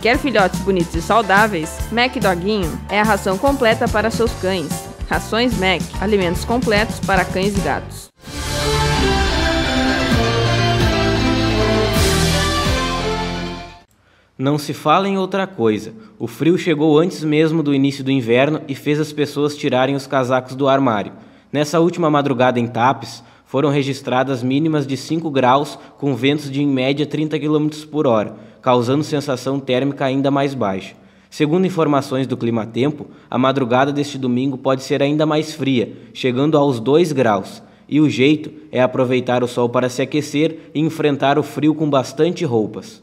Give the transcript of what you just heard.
Quer filhotes bonitos e saudáveis? Mac Doguinho é a ração completa para seus cães. Rações Mac, alimentos completos para cães e gatos. Não se fala em outra coisa. O frio chegou antes mesmo do início do inverno e fez as pessoas tirarem os casacos do armário. Nessa última madrugada em Tapes, foram registradas mínimas de 5 graus com ventos de em média 30 km por hora, causando sensação térmica ainda mais baixa. Segundo informações do Climatempo, a madrugada deste domingo pode ser ainda mais fria, chegando aos 2 graus, e o jeito é aproveitar o sol para se aquecer e enfrentar o frio com bastante roupas.